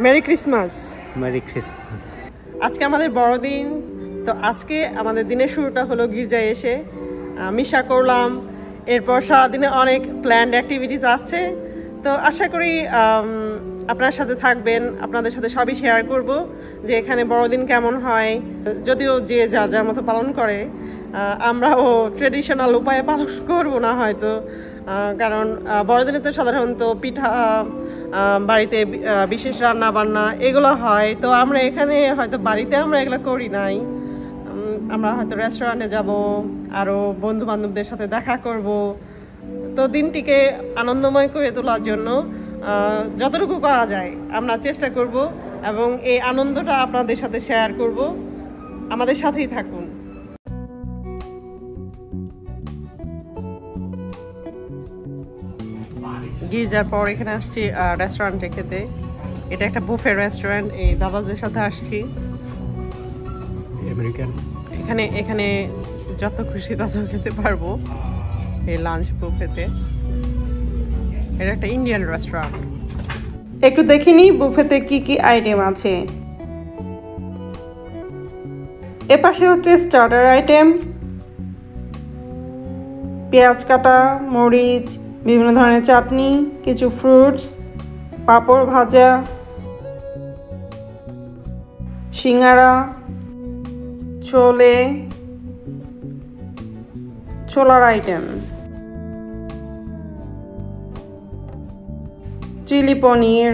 Merry Christmas merry Christmas আজকে আমাদের বড়দিন তো আজকে আমাদের দিনের শুরুটা হলো গির্জায় এসে মিশা করলাম এরপর সারাদিনে অনেক প্ল্যান্ড অ্যাক্টিভিটিস আসছে। তো আশা করি আপনার সাথে থাকবেন আপনাদের সাথে সবই শেয়ার করব যে এখানে বড়দিন কেমন হয় যদিও যে যার যার মতো পালন করে আমরাও ট্রেডিশনাল উপায়ে পালন করব না হয়তো কারণ বড়দিনে তো সাধারণত পিঠা বাড়িতে বিশেষ রান্না বান্না এগুলো হয়। তো আমরা এখানে হয়তো বাড়িতে আমরা এগুলো করি নাই। আমরা হয়তো রেস্টুরেন্টে যাব আরও বন্ধু বান্ধবদের সাথে দেখা করব। তো দিনটিকে আনন্দময় করে তোলার জন্য যতটুকু করা যায় আমরা চেষ্টা করব এবং এই আনন্দটা আপনাদের সাথে শেয়ার করব। আমাদের সাথেই থাকুন। গির্জার পর এখানে আসছি রেস্টুরেন্টে খেতে। এটা একটা বুফে রেস্টুরেন্ট এই দাদাদের সাথে আসছি। এখানে এখানে যত খুশি তত খেতে পারব এই লাঞ্চ বুফেতে এটা একটা ইন্ডিয়ান রেস্টুরেন্ট একটু দেখিনি বুফেতে কি কি আইটেম আছে। এ পাশে হচ্ছে স্টার্টার আইটেম পেঁয়াজ কাটা মরিচ বিভিন্ন ধরনের চাটনি, কিছু ফ্রুটস পাঁপড় ভাজা, সিঙ্গারা, ছোলে, ছোলার item chilli paneer,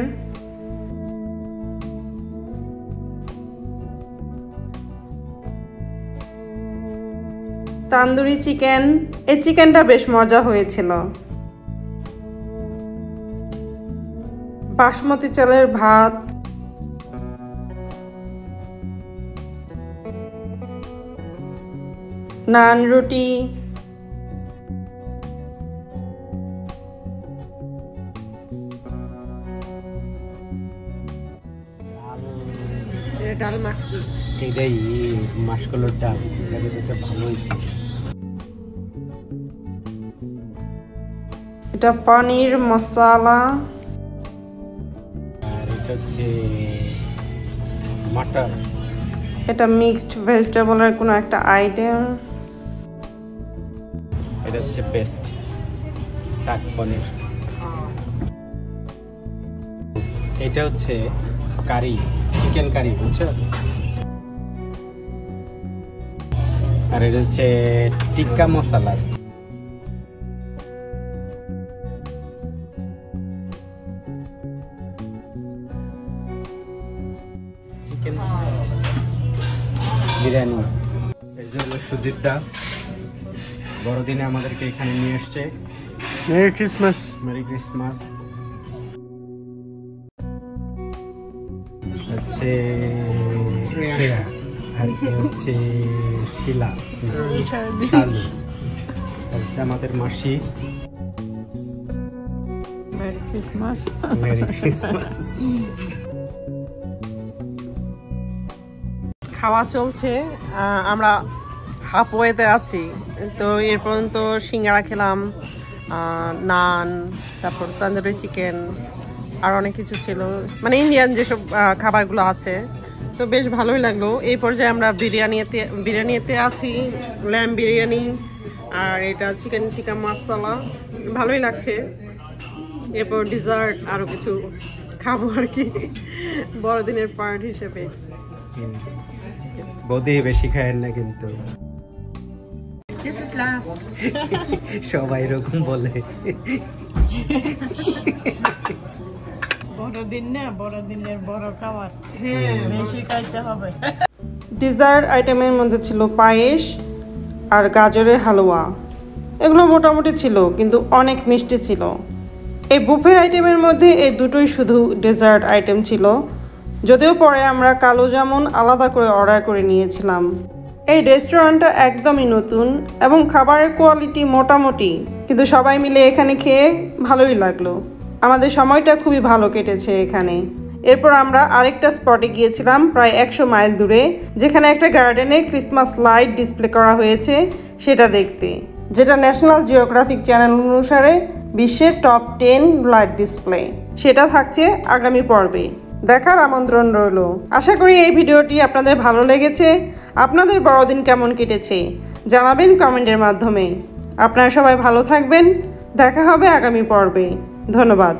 tandoori chicken এই চিকেনটা বেশ মজা হয়েছিল। বাসমতি চালের ভাত। নান রুটি। ডাল মাখনি এটাই মাসকলোর ডাল এটা দেখতেছে ভালো হয়েছে এটা পনির মশলা। হচ্ছে মাটার। এটা মিক্সড ভেজিটেবলের কোনো একটা আইটেম এটা হচ্ছে বেস্ট শাক পনির। এটা হচ্ছে কারি চিকেন কারি বুঝছ? আর এটা হচ্ছে টিক্কা মশলা। চিকেন। বিরিয়ানি। এই যে হলো সুজিতদা। বড়দিনে আমাদেরকে এখানে নিয়ে এসছে। মেরি ক্রিসমাস মেরি ক্রিসমাস হচ্ছে শ্রেয়া। আর কি হচ্ছে শিলা। হচ্ছে আমাদের মাসি। মেরি ক্রিসমাস মেরি ক্রিসমাস খাওয়া চলছে আমরা হাফ ওয়েতে আছি। তো এর পর্যন্ত সিঙ্গারা খেলাম নান, তারপর তান্দুরি চিকেন আর অনেক কিছু ছিল। মানে ইন্ডিয়ান যেসব খাবারগুলো আছে। তো বেশ ভালোই লাগল। এই পর্যায়ে আমরা বিরিয়ানিতে বিরিয়ানিতে আছি ল্যাম বিরিয়ানি, আর এটা চিকেন টিকা মশলা ভালোই লাগছে। এরপর ডিজার্ট আরও কিছু খাব আর কি, বড়দিনের পার্ট হিসেবে। বৌদি বেশি খায়েন না কিন্তু। সবাই এরকম বলে। বড়দিন না বড়দিনের বড় খাবার। বেশি খাইতে হবে। ডিজার্ট আইটেমের মধ্যে ছিল পায়েস আর গাজরের হালুয়া। এগুলো মোটামুটি ছিল কিন্তু অনেক মিষ্টি ছিল। এই বুফে আইটেমের মধ্যে এই দুটোই শুধু ডেজার্ট আইটেম ছিল। যদিও পরে আমরা কালো জামুন আলাদা করে অর্ডার করে নিয়েছিলাম। এই রেস্টুরেন্টটা একদমই নতুন এবং খাবারের কোয়ালিটি মোটামুটি, কিন্তু সবাই মিলে এখানে খেয়ে ভালোই লাগল। আমাদের সময়টা খুবই ভালো কেটেছে এখানে। এরপর আমরা আরেকটা স্পটে গিয়েছিলাম প্রায় একশো মাইল দূরে, যেখানে একটা গার্ডেনে ক্রিসমাস লাইট ডিসপ্লে করা হয়েছে সেটা দেখতে, যেটা ন্যাশনাল জিওগ্রাফিক চ্যানেল অনুসারে বিশ্বের টপ টেন লাইট ডিসপ্লে। সেটা থাকছে আগামী পর্বে। দেখার আমন্ত্রণ রইল। আশা করি এই ভিডিওটি আপনাদের ভালো লেগেছে। আপনাদের বড়দিন কেমন কেটেছে, জানাবেন কমেন্টের মাধ্যমে। আপনারা সবাই ভালো থাকবেন। দেখা হবে আগামী পর্বে। ধন্যবাদ।